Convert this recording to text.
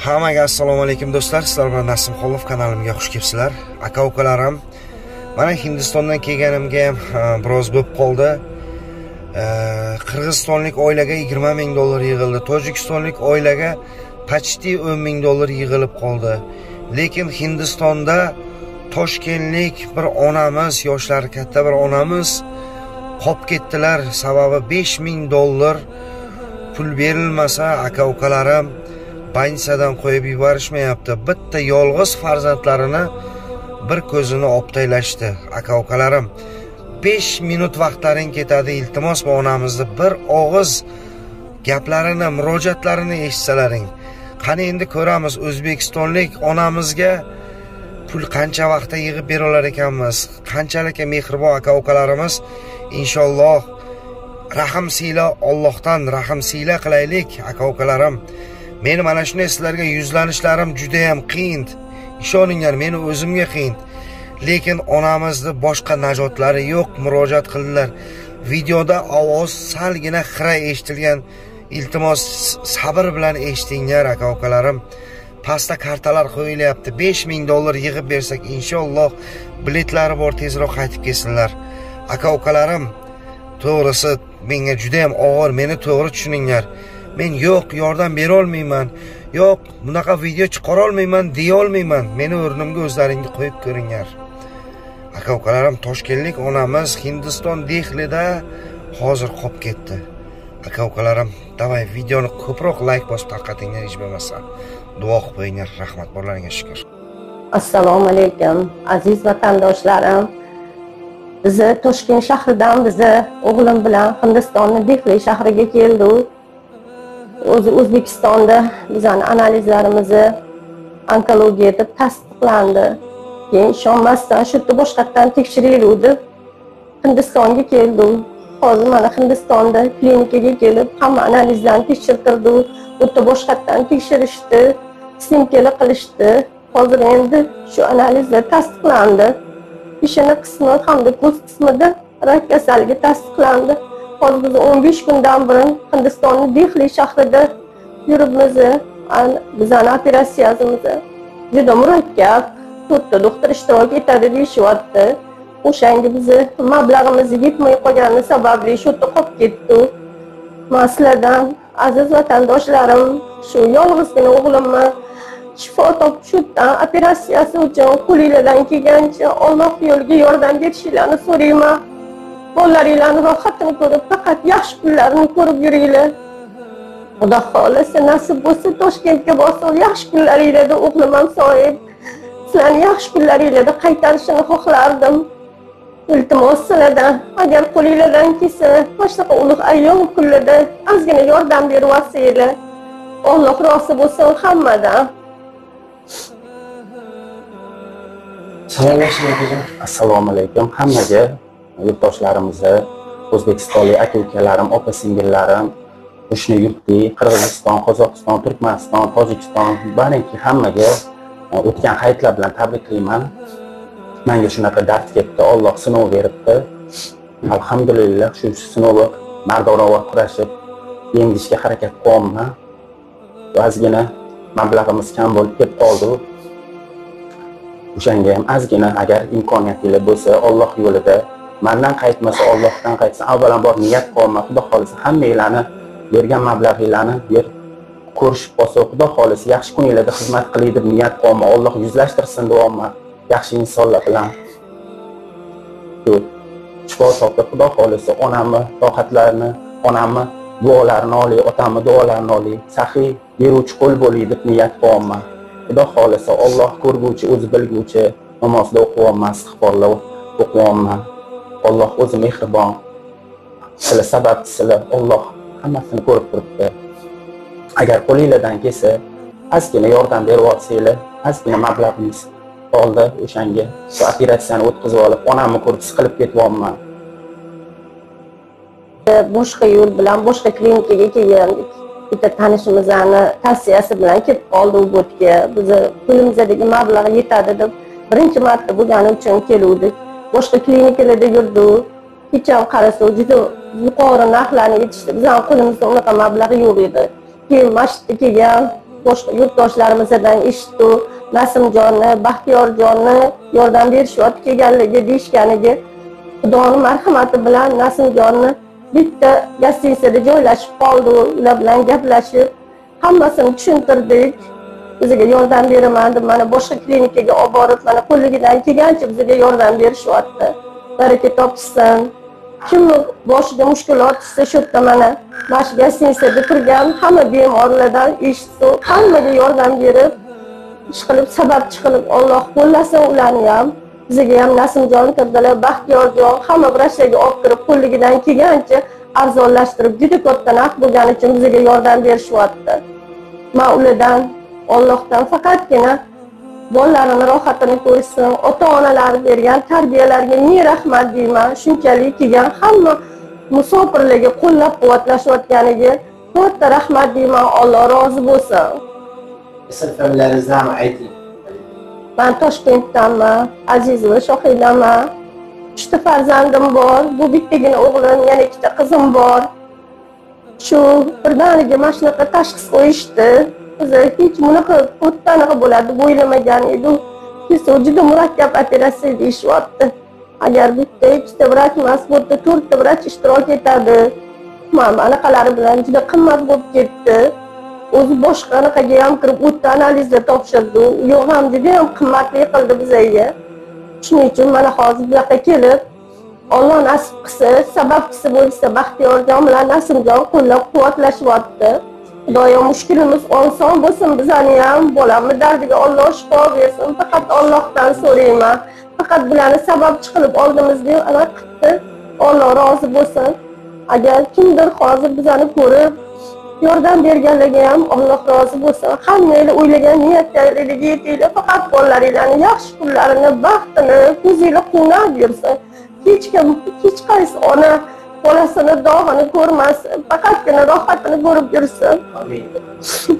hammaga assalomu alaykum do'stlar. Sizlar bilan nasim xolov kanalimga xush kelibsizlar. Aka ukalarim mana hindistondan kelganimga ham biroz bo'lib qoldi. Qirg'izistonlik oilaga yigirma ming dollar yig'ildi. Tojikistonlik oilaga почти o'n ming dollar yig'ilib qoldi. Lekin hindistonda toshkentlik bir onamiz yoshlari katta bir onamiz qolib ketdilar. Sababi besh ming dollar pul berilmasa aka ukalarim bansadan qo'yib yuborishmayapti. Bitta yolg'iz farzandlarini bir ko'zini optaylashdi aka ukalarim besh minut vaqtlaring ketadi iltimos bu onamizni bir og'iz gaplarini murojaatlarini eshitsalaring. Qani endi ko'ramiz o'zbekistonlik onamizga pul qancha vaqtda yig'ib bera olar ekanmiz. Qanchalik mehribon aka ukalarimiz inshaalloh rahm siyla ollohdan rahm siyla qilaylik aka ukalarim meni mana shunday sizlarga yuzlanishlarim judayam qiyin. Ishoninglar meni o'zimga qiyin. Lekin onamizni boshqa najotlari yo'q murojaat qildilar. Videoda ovoz salgina xira eshitilgan iltimos sabr bilan eshitinglar aka ukalarim pastda kartalar qo'yilyapti. Besh ming dollar yig'ib bersak inshaalloh biletlari bor tezroq qaytib kelsinlar. Aka ukalarim to'g'risi menga judayam og'ir. Meni to'g'ri tushuninglar. Men yo'q yordam berolmayman. Yo'q bunaqa video chiqarolmayman deyolmayman. Meni o'rnimga o'zlaringni qo'yib ko'ringlar. Aka ukalarim toshkentlik onamiz hindiston dehlida hozir qolib ketdi. Aka ukalarim davay videoni ko'proq layk bosib tarqatinglar hech bo'lmasa. Duo qilib qo'yinglar rahmat borlaringga shukur assalomu alaykum aziz vatandoshlarim. Bizni toshkent shahridan bizni o'g'lim bilan hindistonni dehli shahriga keldik o'zi o'zbekistonda bizani analizlarimizni onkologiya deb tasdiqlandi. Keyin ishonmasdan shu yerda boshqatdan tekshiriluv deb hindistonga keldim hozir mana hindistonda klinikaga kelib hamma analizlarni tekshirtirdi. U yerda boshqatdan tekshirishdi slimkalar qilishdi. Hozir endi shu analizlar tasdiqlandi. Ishini qismi hamda ko'z qismida rak kasalligi tasdiqlandi. Hozir biz o'n besh kundan burun hindistonni dehli shahrida yuribmiz bizani operatsiyamiz juda murakkab. To'rtta doktor ishtirok etadi deyishyapti. O'shanga bizni mablag'imiz yetmay qolgani sababli shu yerda qolib ketdi. Man sizlardan aziz vatandoshlarim shu yolg'izgina o'g'limni shifo topib shu yerdan operatsiyasi uchun qo'linglardan kelgancha olloh yo'liga yordam berishinglarni so'rayman. Bolalaringlarni rohatini ko'rib faqat yaxshi kunlarini ko'rib yuringlar. Xudo xohlasa nasib bo'lsa toshkentga borsak yaxshi kunlaringlarda o'g'lim ham soyib sizlarni yaxshi kunlaringlarda qaytarishini xohlardim. Iltimos sizlardan agar qo'linglardan kelsa shunaqa ulug' ayyom kunlarda ozgina yordam berib yuborsanglar olloh rozi bo'lsin hammadan. Assalomu alaykum. Hammaga yurtdoshlarimizni o'zbekistonlik aka ukalarim opa singillarim qo'shni yurtli qirg'iziston qozog'iston turkmaniston tojikiston barinki hammaga e, o'tgan hayitlar bilan tabriklayman manga shunaqa dard ketdi olloh sinov beribdi. Alhamdulillah shu sinovni mardonavor kurashib yengishga harakat qilyapman ozgina mablag'imiz kam bo'lib ketib qoldi. O'shanga ham ozgina agar imkoniyatinglar bo'lsa olloh yo'lida mandan qaytmasa ollohdan qaytsin avvalambor niyat qilma xudo xohlasa hammanglarni bergan mablag'inglarni ber. Ko'rishib qolsa xudo xohlasa yaxshi kuninglarda xizmat qilay deb niyat qilma olloh yuzlashtirsin duoma yaxshi insonlar bilan. Shifo topib xudo xohlasa onamni rohatlarini onamni duolarini olay otamni duolarini olay. Saxiy beruvchi qo'l bo'lay deb niyat qilyapman xudo xohlasa olloh ko'rguvchi o'zi bilguvchi namozda o'qiyapman istig'forlar o'qiyapman. Olloh o'zi mehribon. Sizlar sababchisizlar olloh hammasini ko'rib turibdi. Agar qo'linglardan kelsa ozgina yordam berib yuborsanglar ozgina mablag'imiz qoldi o'shanga. Shu operatsiyani o'tkazib olib onamni ko'rib siqilib ketyapman. E, boshqa yo'l bilan boshqa klinikaga kelgandik bitta tanishimizni tavsiyasi bilan kelib qoldik bu yerga bizni qo'limizdagi mablag' yetadi deb birinchi marta bo'lgani uchun keluvdik. Boshqa klinikalarda yurdi hech ham qarasa juda yuqori narxlarni aytishdi bizani qo'limizda unaqa mablag' yo'q edi. Keyin mana shu yerga kelgan boshqa yurtdoshlarimizdan eshitdi. Nasimjonni baxtiyorjonni yordam berishyapti kelganligi deyishganiga xudoni marhamati bilan nasimjonni bitta gostinisada joylashib qoldi. Ular bilan gaplashib hammasini tushuntirdik. Bizga yordam beraman deb mana boshqa klinikaga olib borib mana qo'ligidan kelgancha bizga yordam berishyapti. Baraka topishsin. Kimni boshida mushkulot tushsa shu yerda mana mana shu gostinitsada turgan hamma bemorlardan eshitdi hammaga yordam berib ish qilib sababchi qilib olloh qo'llasin ularni ham. Bizga ham nasimjon kirdilar baxtiyorjon hamma vrachlarga olib kirib qo'lligidan kelgancha arzonlashtirib juda katta narx bo'lgani uchun bizga yordam berishyapti. Man ulardan ollohdan faqatgina bolalarini rohatini ko'rsin ota onalari bergan tarbiyalarga ming rahmat deyman shunchalik kelgan hamma musofirlarga qo'llab quvvatlashayotganiga katta rahmat deyman alloh rozi bo'lsin. Ism familiyaringizni ham ayting. Man toshkentdanman azizova shohidaman uchta farzandim bor bu bittagina o'g'lim yana ikkita qizim bor shu birdaniga shunaqa tashxis qo'yishdi biz hech bunaqa to'rttanaqa bo'ladi deb o'ylamagan edik keyin juda murakkab operatsiya deyishyapti. Agar bitta ikkita vrach emas bu yerda to'rtta vrach ishtirok etadi. Mana anaqalari bilan juda qimmat bo'lib ketdi. O'zi boshqa anaqaga ham kirib o'tdi analizda topshirdi. U yoq ham juda ham qimmatli qildi bizga. Shuning uchun mana hozir bu yoqqa kelib olloh nasib qilsa sababchisi bo'lsa baxtiyorjon bilan nasimjon qo'llab quvvatlashyapti xudoyo mushkulimiz oson bo'lsin bizani ham bolamni dardiga olloh shifo bersin faqat ollohdan so'rayman faqat bularni sababchi qilib oldimizga ana qildi olloh rozi bo'lsin agar kimdir hozir bizani ko'rib yordam berganlarga ham alloh rozi bo'lsin hammanglar o'ylagan niyatlaringlarga yetinglar faqat bolalaringlarni yaxshi kunlarini baxtini ko'zinglar quvnab yursin hech kim hech qaysi ona bolasini dog'ini ko'rmasin faqatgina rohatini ko'rib yursin. Amin